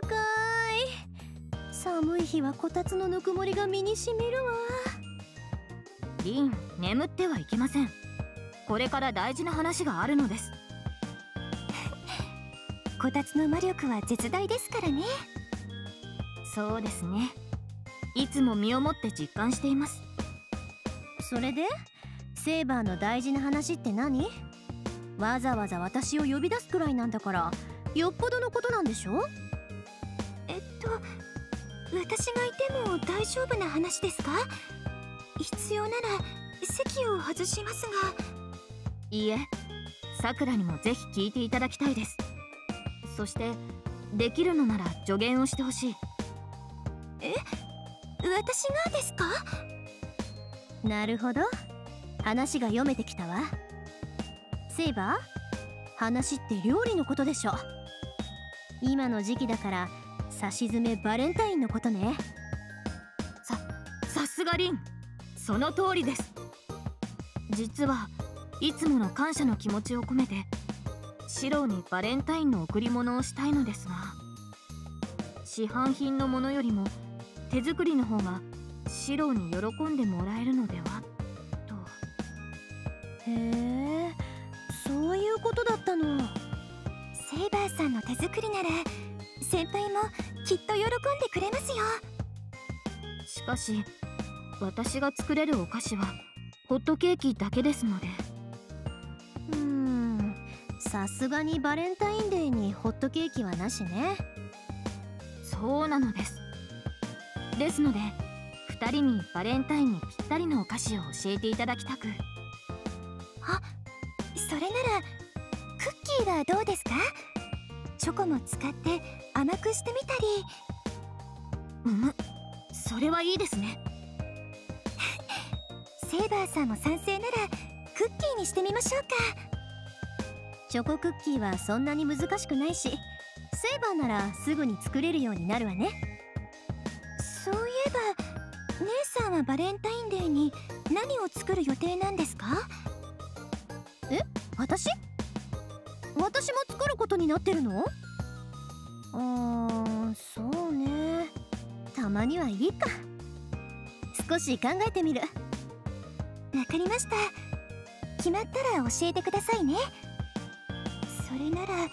たかい。寒い日はこたつのぬくもりが身にしみるわ。リン眠ってはいけません。これから大事な話があるのです。こたつの魔力は絶大ですからね。そうですね。いつも身をもって実感しています。それでセーバーの大事な話って何？わざわざ私を呼び出すくらいなんだからよっぽどのことなんでしょ？と私がいても大丈夫な話ですか？必要なら席を外しますが。いいえ。さくらにもぜひ聞いていただきたいです。そしてできるのなら助言をしてほしい。え？私がですか？なるほど。話が読めてきたわ。セイバー話って料理のことでしょ。今の時期だからさしずめバレンタインのことね。ささすがリン。その通りです。実はいつもの感謝の気持ちを込めてシローにバレンタインの贈り物をしたいのですが市販品のものよりも手作りの方がシローに喜んでもらえるのでは？と。へえそういうことだったの。セイバーさんの手作りなら先輩もきっと喜んでくれますよ。しかし私が作れるお菓子はホットケーキだけですので。うーんさすがにバレンタインデーにホットケーキはなしね。そうなのです。ですので2人にバレンタインにぴったりのお菓子を教えていただきたく。あそれならクッキーはどうですか？チョコも使って甘くしてみたり。うむそれはいいですね。セイバーさんも賛成ならクッキーにしてみましょうか。チョコクッキーはそんなに難しくないしセイバーならすぐに作れるようになるわね。そういえば姉さんはバレンタインデーに何を作る予定なんですか？え？私？私も作ることになってるの？あーんそうね。たまにはいいか。少し考えてみる。わかりました。決まったら教えてくださいね。それなら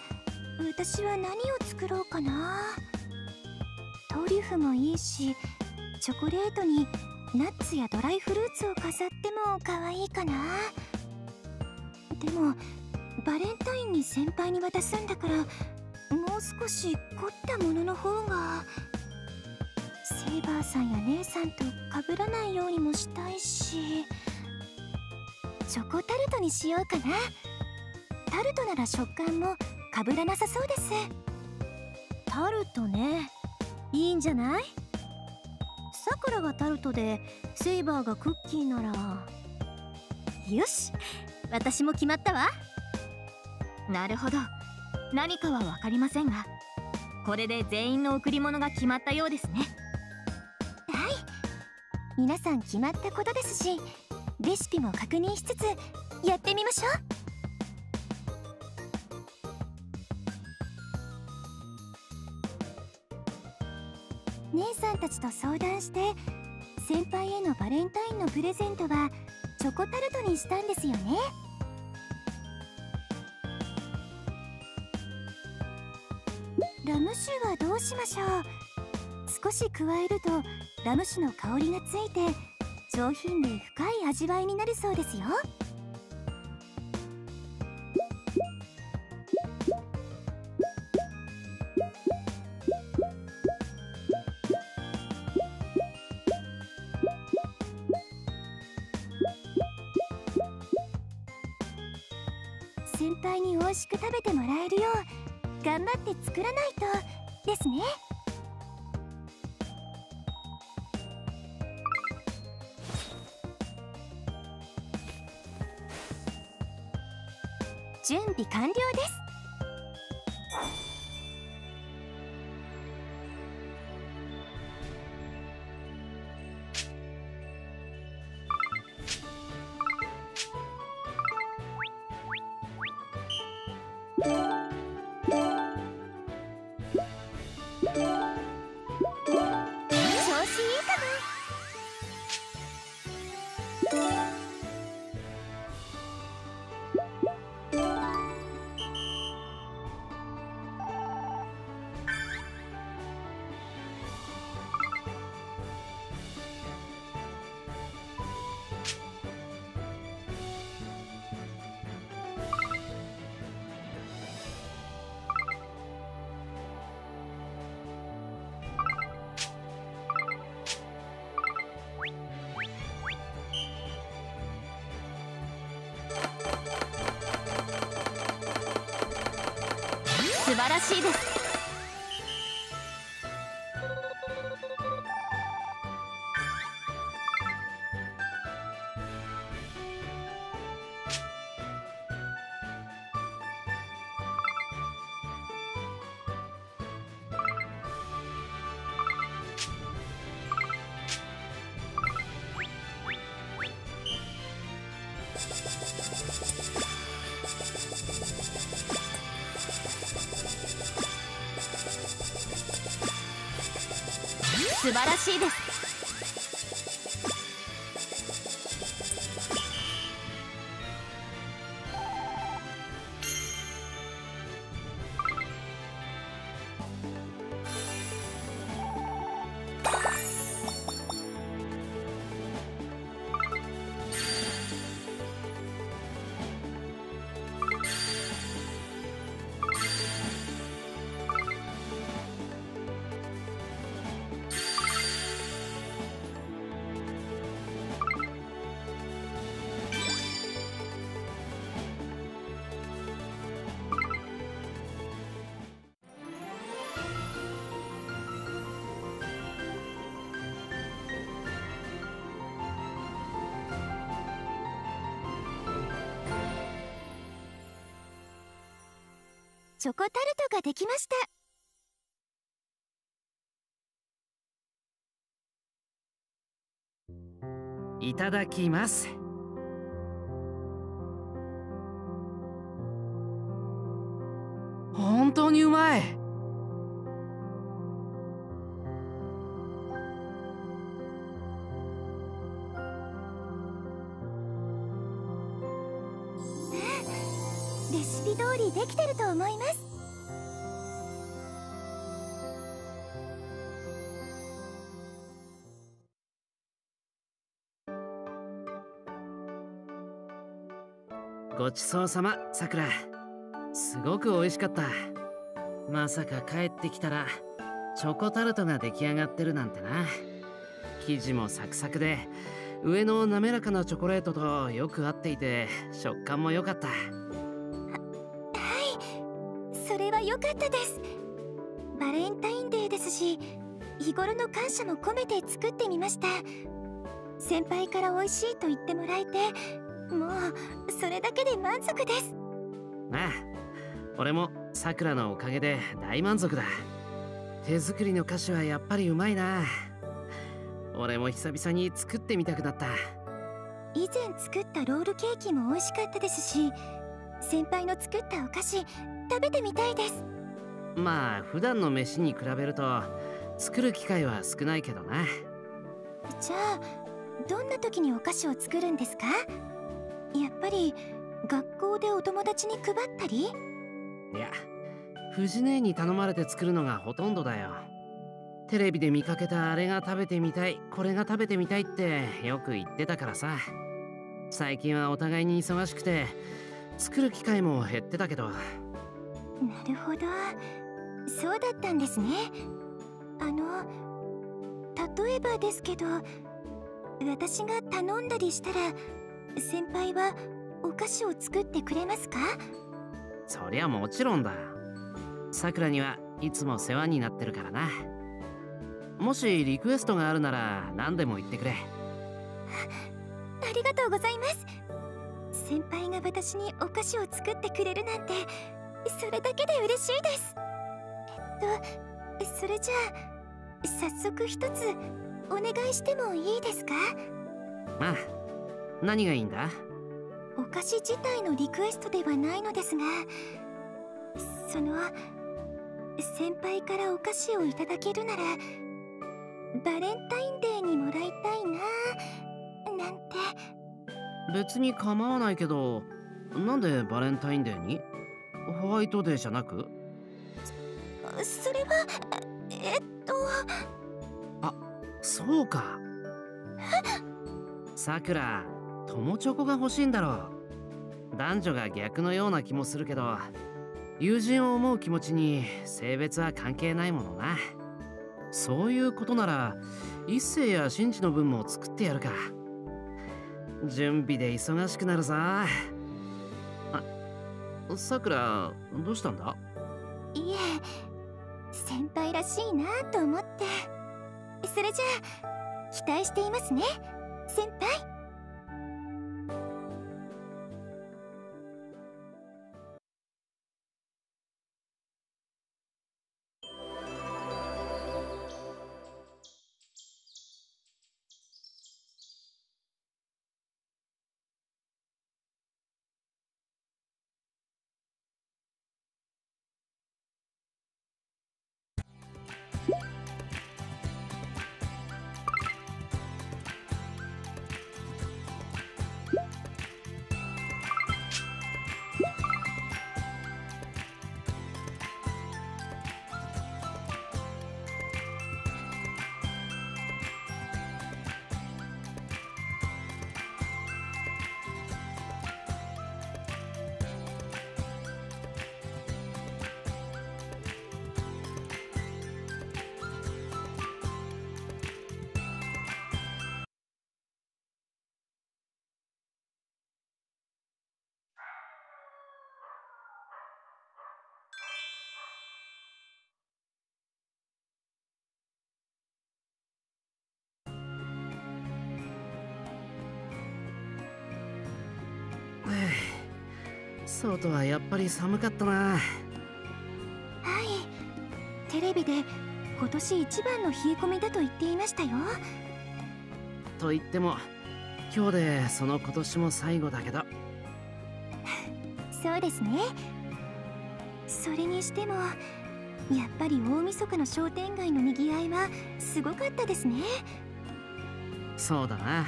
私は何を作ろうかな。トリュフもいいしチョコレートにナッツやドライフルーツを飾っても可愛いかな。でもバレンタインに先輩に渡すんだからもう少し凝ったものの方がセイバーさんや姉さんと被らないようにもしたいしチョコタルトにしようかな。タルトなら食感も被らなさそうです。タルトね。いいんじゃない？さくらがタルトでセイバーがクッキーなら。よし私も決まったわなるほど。何かは分かりませんがこれで全員の贈り物が決まったようですね。はい。皆さん決まったことですしレシピも確認しつつやってみましょう。姉さんたちと相談して先輩へのバレンタインのプレゼントはチョコタルトにしたんですよね。ム酒はどうしましょう？少し加えるとラム酒の香りがついて上品で深い味わいになるそうですよ。晴らしいです。チョコタルトができました。いただきます。通りできてると思います。ごちそうさまさくら。すごく美味しかった。まさか帰ってきたらチョコタルトが出来上がってるなんてな。生地もサクサクで上の滑らかなチョコレートとよく合っていて食感も良かった。良かったです。バレンタインデーですし日頃の感謝も込めて作ってみました。先輩から美味しいと言ってもらえてもうそれだけで満足です。ああ俺もさくらのおかげで大満足だ。手作りの菓子はやっぱりうまいな。俺も久々に作ってみたくなった。以前作ったロールケーキも美味しかったですし先輩の作ったお菓子食べてみたいです。まあ普段の飯に比べると作る機会は少ないけどな。じゃあどんな時にお菓子を作るんですか？やっぱり学校でお友達に配ったり？いや藤姉に頼まれて作るのがほとんどだよ。テレビで見かけたあれが食べてみたいこれが食べてみたいってよく言ってたからさ。最近はお互いに忙しくて作る機会も減ってたけどなるほど。そうだったんですね。あの例えばですけど私が頼んだりしたら先輩はお菓子を作ってくれますか？そりゃもちろんだ。さくらにはいつも世話になってるからな。もしリクエストがあるなら何でも言ってくれ。ありがとうございます。先輩が私にお菓子を作ってくれるなんてそれだけで嬉しいです。えっとそれじゃあ早速一つお願いしてもいいですか？ああ何がいいんだ？お菓子自体のリクエストではないのですがその先輩からお菓子をいただけるならバレンタインデーにもらいたいななんて。別に構わないけどなんでバレンタインデーに？ホワイトデーじゃなく？それはえっと。そうか。さくら友チョコが欲しいんだろう。男女が逆のような気もするけど友人を思う気持ちに性別は関係ないものな。そういうことなら一星やシンジの分も作ってやるか。準備で忙しくなるさあさくらどうしたんだ？いえ先輩らしいなと思って。それじゃあ期待していますね先輩。外はやっぱり寒かったな。はい。テレビで今年一番の冷え込みだと言っていましたよ。と言っても今日でその今年も最後だけど。そうですね。それにしてもやっぱり大晦日の商店街のにぎわいはすごかったですね。そうだな。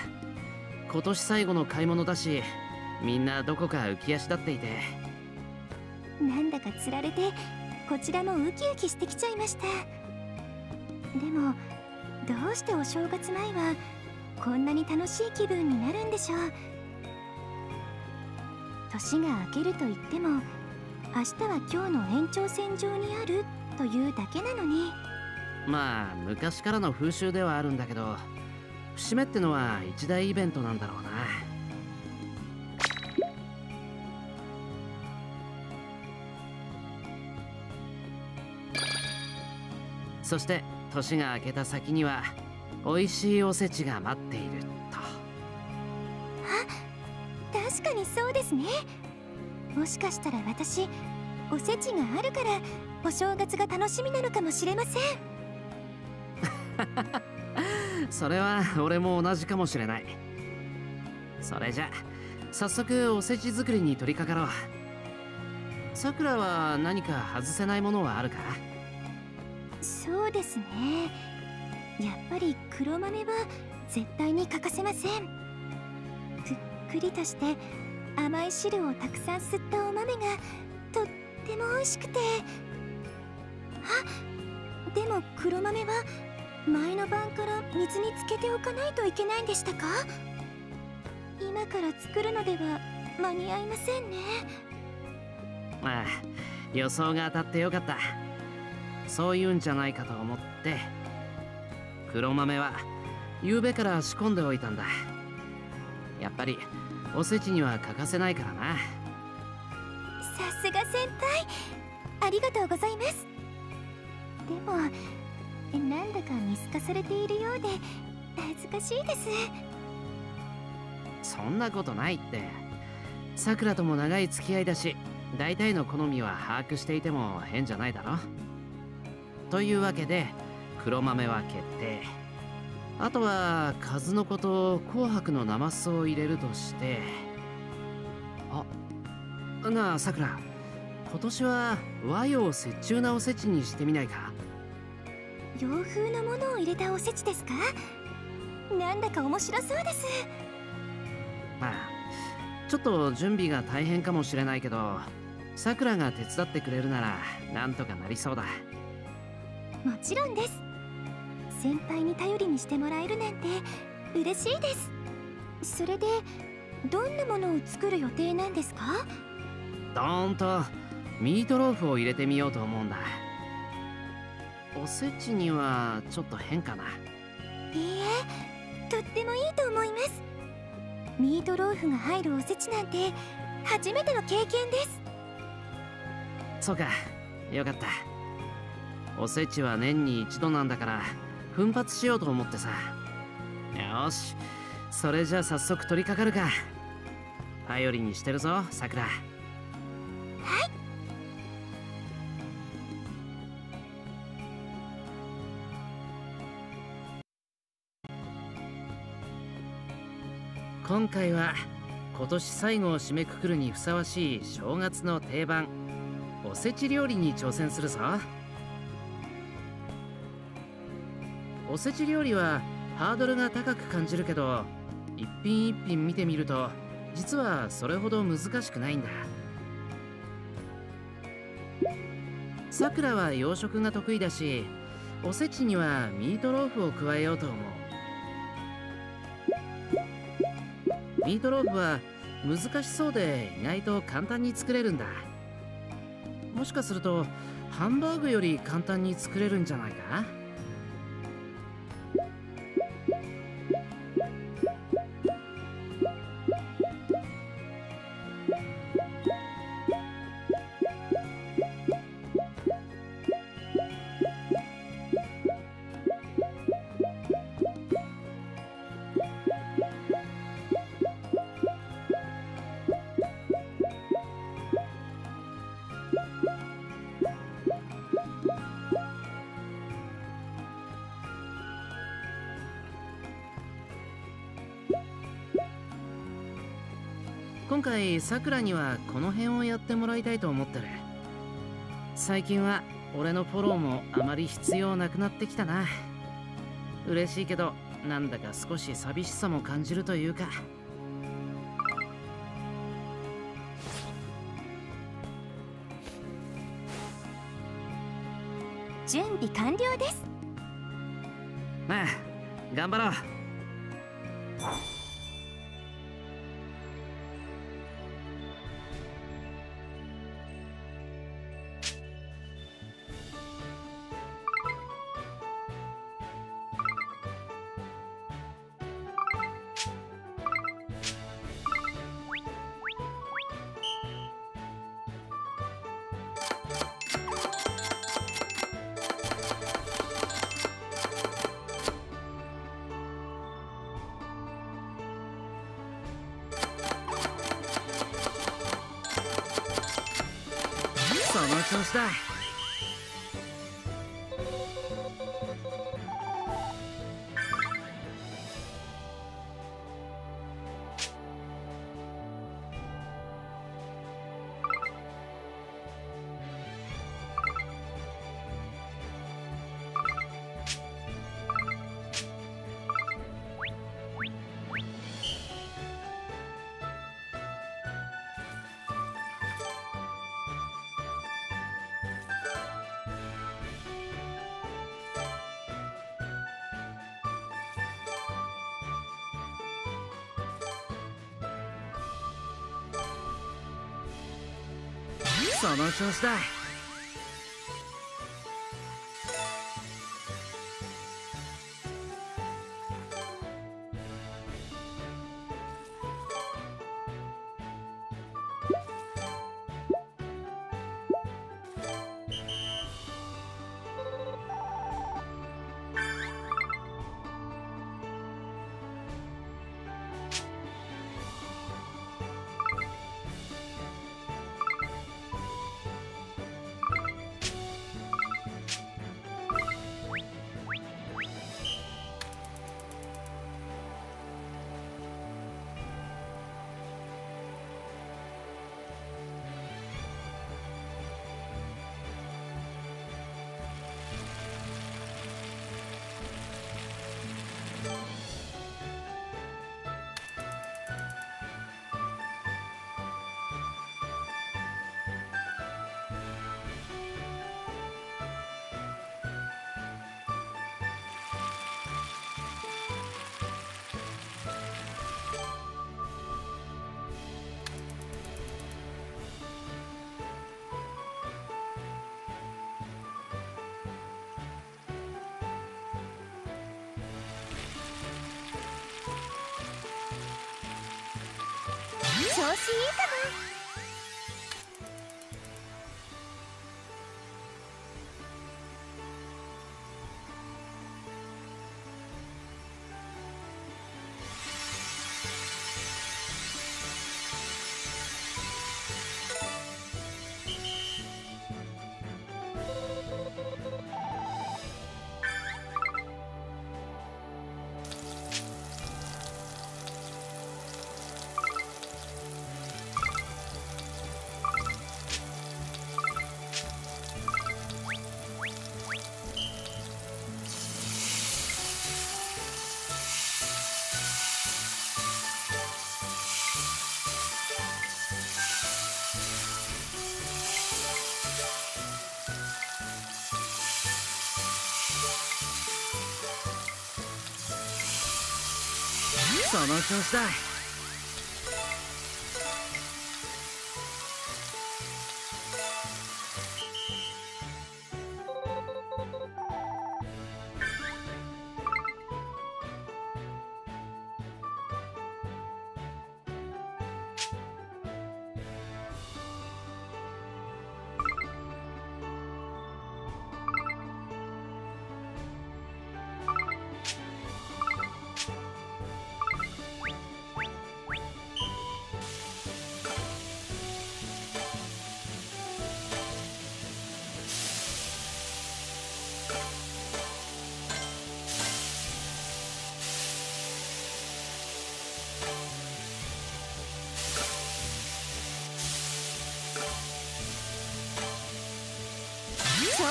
今年最後の買い物だしみんなどこか浮き足立っていて。なんだかつられてこちらもウキウキしてきちゃいました。でもどうしてお正月前はこんなに楽しい気分になるんでしょう。年が明けると言っても明日は今日の延長線上にあるというだけなのに。まあ昔からの風習ではあるんだけど節目ってのは一大イベントなんだろうなそして年が明けた先には美味しいおせちが待っていると。確かにそうですね。もしかしたら私おせちがあるからお正月が楽しみなのかもしれません。それは俺も同じかもしれない。それじゃ早速おせち作りに取り掛かろう。さくらは何か外せないものはあるか？そうですね。やっぱり黒豆は絶対に欠かせません。ぷっくりとして甘い汁をたくさん吸ったお豆がとっても美味しくて。あでも黒豆は前の晩から水につけておかないといけないんでしたか？今から作るのでは間に合いませんね。まあ予想が当たってよかった。そういうんじゃないかと思って黒豆は夕べから仕込んでおいたんだ。やっぱりおせちには欠かせないからな。さすが先輩。ありがとうございます。でもなんだか見透かされているようで恥ずかしいです。そんなことないって。さくらとも長い付き合いだし大体の好みは把握していても変じゃないだろというわけで黒豆は決定。あとは数の子と紅白のナマスを入れるとして。あなあさくら今年は和洋折衷なおせちにしてみないか？洋風なものを入れたおせちですか？なんだか面白そうです。まあちょっと準備が大変かもしれないけどさくらが手伝ってくれるならなんとかなりそうだもちろんです。先輩に頼りにしてもらえるなんて嬉しいです。それでどんなものを作る予定なんですか？ドーンとミートローフを入れてみようと思うんだ。おせちにはちょっと変かな。いいえとってもいいと思います。ミートローフが入るおせちなんて初めての経験です。そうかよかったおせちは年に一度なんだから奮発しようと思ってさ。よし。それじゃあ早速取り掛かるか。頼りにしてるぞさくら今回は今年最後を締めくくるにふさわしい正月の定番。おせち料理に挑戦するぞおせち料理はハードルが高く感じるけど一品一品見てみると実はそれほど難しくないんだ。さくらは洋食が得意だしおせちにはミートローフを加えようと思う。ミートローフは難しそうで意外と簡単に作れるんだ。もしかするとハンバーグより簡単に作れるんじゃないか？さくらにはこの辺をやってもらいたいと思ってる。最近は俺のフォローもあまり必要なくなってきたな。嬉しいけどなんだか少し寂しさも感じるというか。準備完了です。まあ頑張ろうのその調子だ。子？いいその調子だ。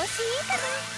調子いいかな。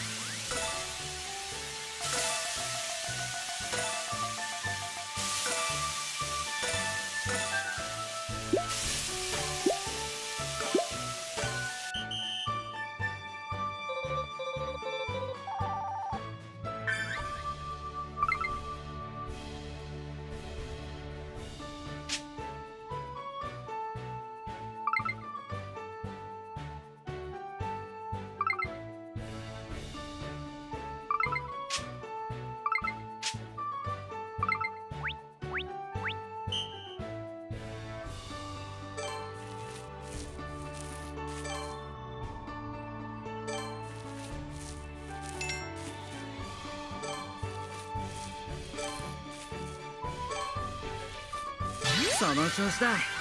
その調子だ。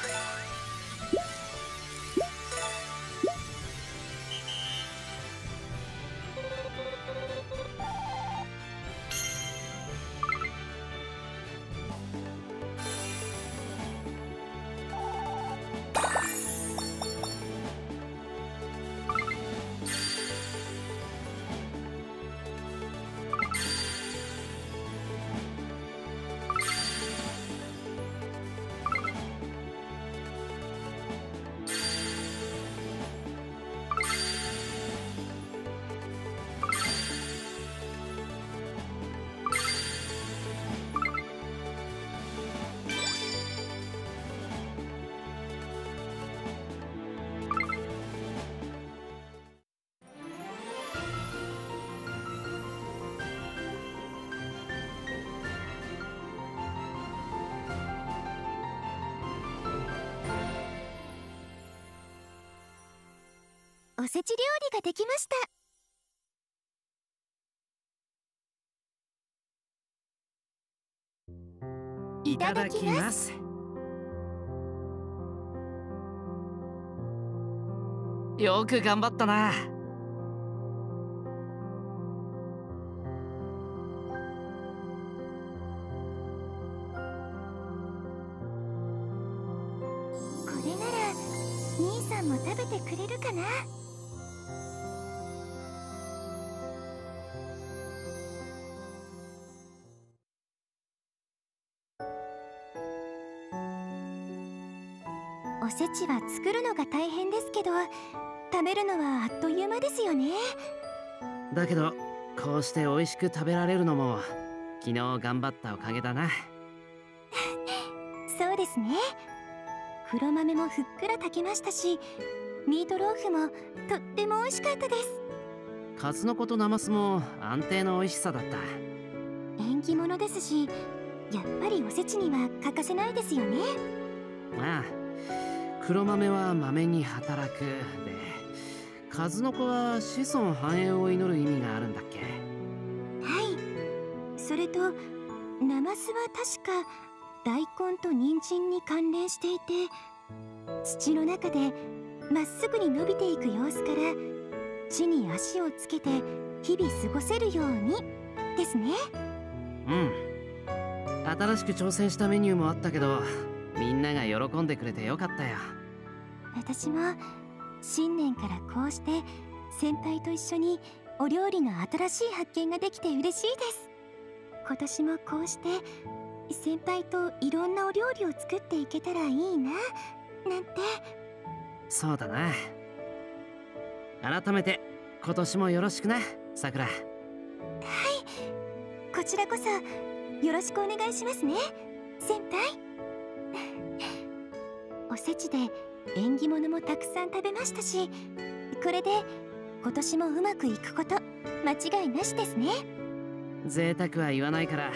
せち料理ができました。いただきます。よく頑張ったな。これなら兄さんも食べてくれるかなせちは作るのが大変ですけど食べるのはあっという間ですよね。だけどこうして美味しく食べられるのも昨日頑張ったおかげだな。そうですね。黒豆もふっくら炊けましたしミートローフもとっても美味しかったです。カツノコとナマスも安定の美味しさだった。縁起物ですしやっぱりおせちには欠かせないですよね。ああ黒豆は豆に働く。で数の子は子孫繁栄を祈る意味があるんだっけ？はい。それとナマスは確か大根と人参に関連していて土の中でまっすぐに伸びていく様子から地に足をつけて日々過ごせるようにですね。うん。新しく挑戦したメニューもあったけどみんなが喜んでくれてよかったよ。私も新年からこうして先輩と一緒にお料理の新しい発見ができて嬉しいです。今年もこうして先輩といろんなお料理を作っていけたらいいななんて。そうだな。改めて今年もよろしくなさくらはい。こちらこそよろしくお願いしますね先輩おせちで縁起物もたくさん食べましたしこれで今年もうまくいくこと間違いなしですね。贅沢は言わないから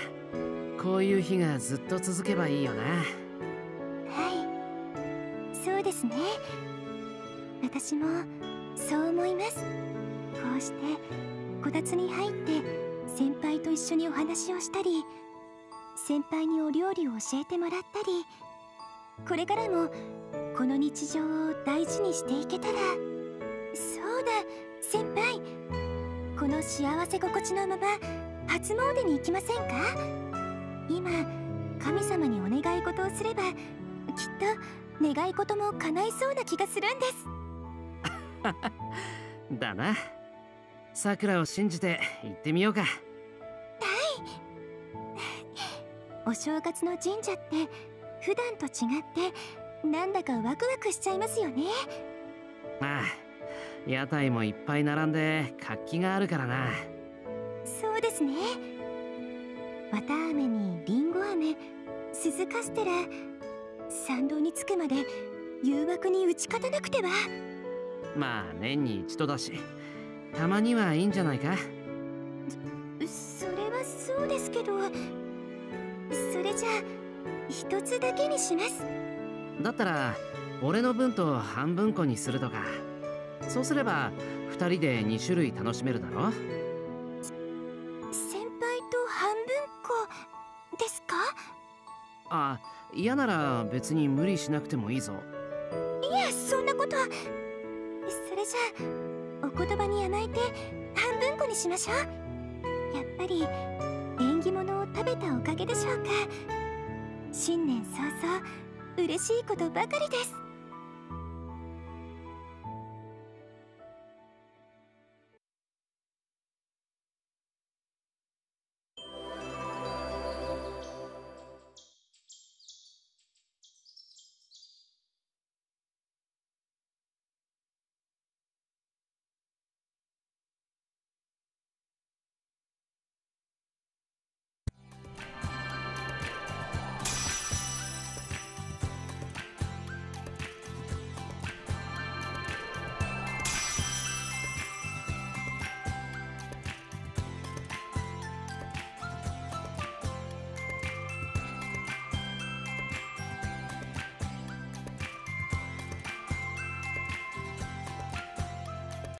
こういう日がずっと続けばいいよな。はい。そうですね。私もそう思います。こうしてこたつに入って先輩と一緒にお話をしたり先輩にお料理を教えてもらったりこれからもこの日常を大事にしていけたら。そうだ先輩。この幸せ心地のまま初詣に行きませんか？今神様にお願い事をすればきっと願い事も叶いそうな気がするんです。だな。さくらを信じて行ってみようか。お正月の神社って普段と違ってなんだかワクワクしちゃいますよね。ああ屋台もいっぱい並んで活気があるからな。そうですね。綿あめにりんご飴鈴カステラ参道に着くまで誘惑に打ち勝たなくては。まあ年に一度だしたまにはいいんじゃないか。それはそうですけどそれじゃあ一つだけにします。だったら俺の分と半分こにするとか。そうすれば2人で2種類楽しめるだろ？先輩と半分こですか？あ嫌なら別に無理しなくてもいいぞ。いやそんなこと。はそれじゃあお言葉に甘えて半分こにしましょう。やっぱり縁起物を食べたおかげでしょうか新年早々嬉しいことばかりです。